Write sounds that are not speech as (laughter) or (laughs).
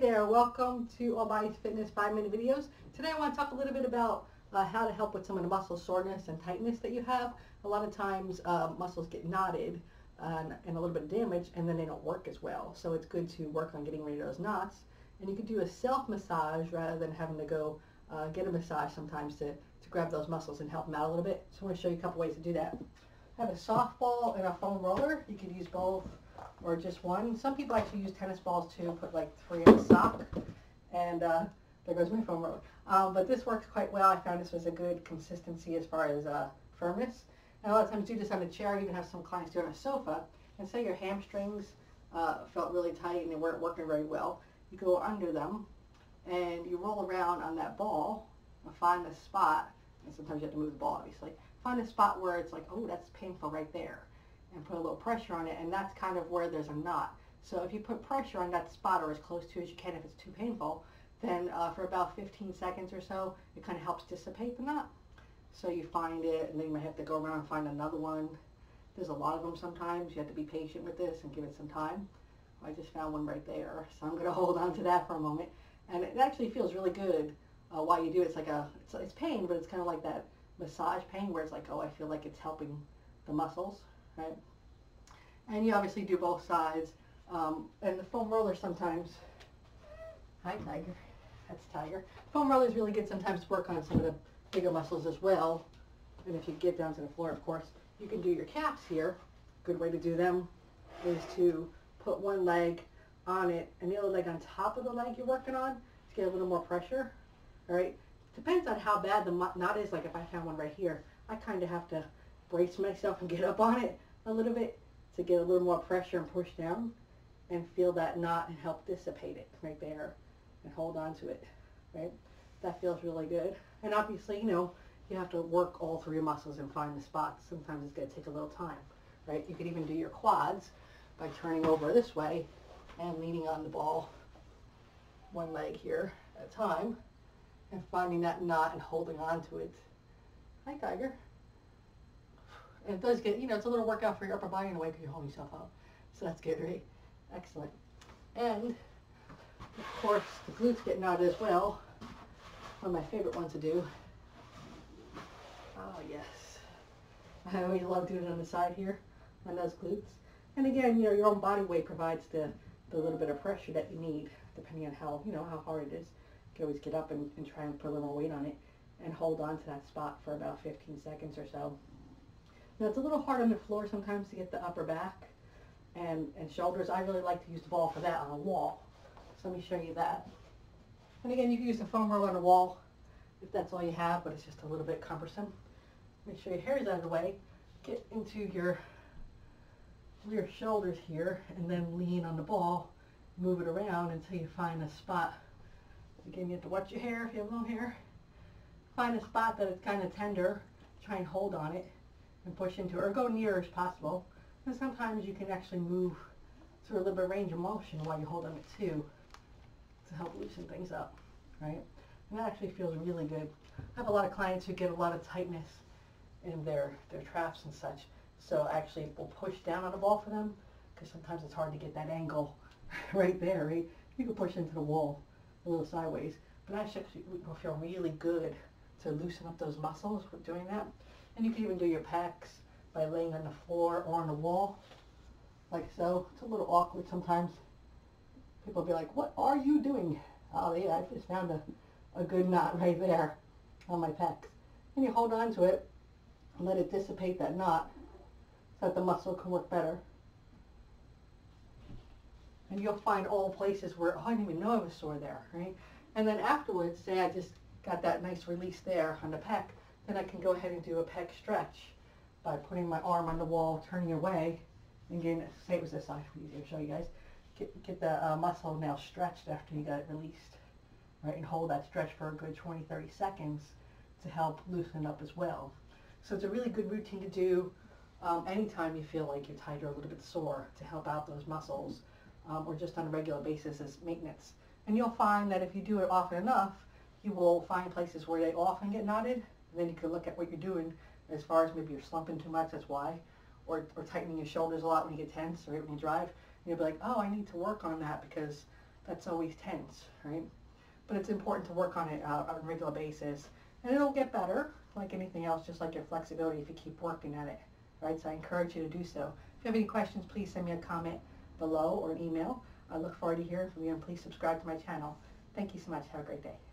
there, welcome to All Bodies Fitness 5 Minute Videos. Today I want to talk a little bit about uh, how to help with some of the muscle soreness and tightness that you have. A lot of times uh, muscles get knotted and, and, a little bit of damage and then they don't work as well. So it's good to work on getting rid of those knots. And you can do a self-massage rather than having to go uh, get a massage sometimes to, to grab those muscles and help them out a little bit. So I want to show you a couple ways to do that. I have a softball and a foam roller. You can use both or just one. Some people actually use tennis balls too, put like three in a sock, and uh, there goes my foam roller. Um, but this works quite well. I found this was a good consistency as far as uh, firmness. And a lot of times do this on a chair. I even have some clients do it on a sofa. And say your hamstrings uh, felt really tight and they weren't working very well. You go under them and you roll around on that ball and find the spot. And sometimes you have to move the ball, obviously. Find a spot where it's like, oh, that's painful right there and put a little pressure on it and that's kind of where there's a knot. So if you put pressure on that spot or as close to as you can if it's too painful, then uh, for about 15 seconds or so, it kind of helps dissipate the knot. So you find it and then you might have to go around and find another one. There's a lot of them sometimes. You have to be patient with this and give it some time. I just found one right there. So I'm going (laughs) to hold on to that for a moment. And it actually feels really good uh, while you do it. It's like a, it's, it's pain, but it's kind of like that massage pain where it's like, oh, I feel like it's helping the muscles right? And you obviously do both sides. Um, and the foam roller sometimes, hi Tiger, that's Tiger. Foam roller is really good sometimes to work on some of the bigger muscles as well. And if you get down to the floor, of course, you can do your calves here. Good way to do them is to put one leg on it and the other leg on top of the leg you're working on to get a little more pressure. All right. Depends on how bad the knot is. Like if I found one right here, I kind of have to brace myself and get up on it a little bit to get a little more pressure and push down and feel that knot and help dissipate it right there and hold on to it, right? That feels really good. And obviously, you know, you have to work all your muscles and find the spots. Sometimes it's going to take a little time, right? You could even do your quads by turning over this way and leaning on the ball one leg here at a time and finding that knot and holding on to it. Hi, Tiger. And it does get, you know, it's a little workout for your upper body in a way because you hold yourself up. So that's good, right? Excellent. And, of course, the glutes get knotted as well. One of my favorite ones to do. Oh, yes. (laughs) I always love doing it on the side here, on those glutes. And again, you know, your own body weight provides the, the little bit of pressure that you need, depending on how, you know, how hard it is. You can always get up and, and try and put a little more weight on it and hold on to that spot for about 15 seconds or so. Now it's a little hard on the floor sometimes to get the upper back and, and shoulders. I really like to use the ball for that on a wall. So let me show you that. And again, you can use the foam roller on a wall if that's all you have, but it's just a little bit cumbersome. Make sure your hair is out of the way. Get into your rear shoulders here and then lean on the ball. Move it around until you find a spot. Again, you have to watch your hair if you have long hair. Find a spot that is kind of tender. Try and hold on it and push into or go near as possible. And sometimes you can actually move through a little bit of range of motion while you're holding it too to help loosen things up, right? And that actually feels really good. I have a lot of clients who get a lot of tightness in their, their traps and such. So actually we'll push down on the ball for them because sometimes it's hard to get that angle (laughs) right there, right? You can push into the wall a little sideways. But that actually will feel really good to loosen up those muscles with doing that. And you can even do your pecs by laying on the floor or on the wall, like so. It's a little awkward sometimes. People will be like, what are you doing? Oh yeah, I just found a, a good knot right there on my pecs. And you hold on to it and let it dissipate that knot so that the muscle can work better. And you'll find all places where, oh, I didn't even know I was sore there, right? And then afterwards, say I just got that nice release there on the pec, then I can go ahead and do a pec stretch by putting my arm on the wall, turning away, and getting, say it was this side, easier to show you guys, get, get the uh, muscle now stretched after you got it released, right, and hold that stretch for a good 20, 30 seconds to help loosen up as well. So it's a really good routine to do um, anytime you feel like you're tight or a little bit sore to help out those muscles um, or just on a regular basis as maintenance. And you'll find that if you do it often enough, you will find places where they often get knotted and then you can look at what you're doing as far as maybe you're slumping too much, that's why. Or, or tightening your shoulders a lot when you get tense or when you drive. And you'll be like, oh, I need to work on that because that's always tense, right? But it's important to work on it uh, on a regular basis. And it'll get better, like anything else, just like your flexibility if you keep working at it, right? So I encourage you to do so. If you have any questions, please send me a comment below or an email. I look forward to hearing from you and please subscribe to my channel. Thank you so much. Have a great day.